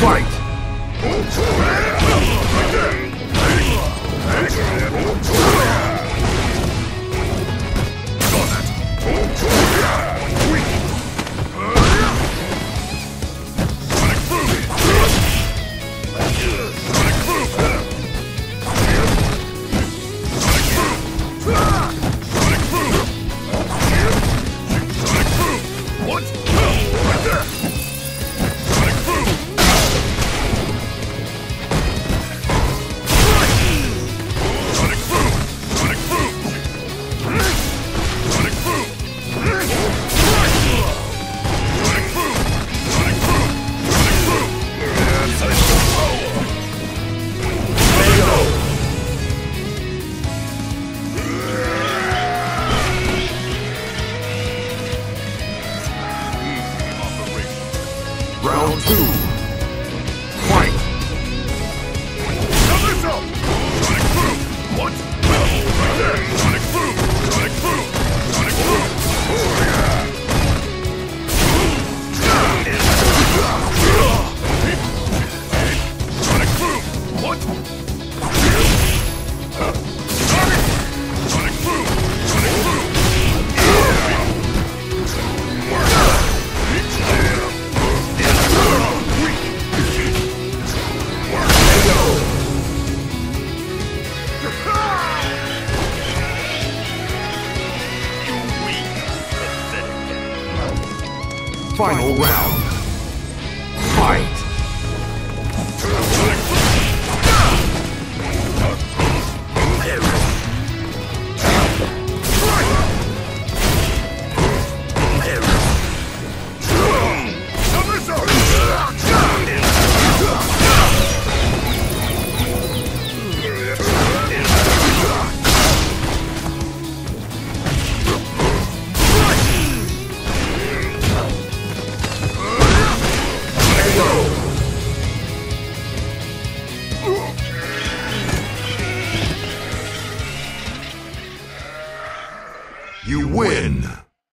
Fight! Round two. Final round. You win!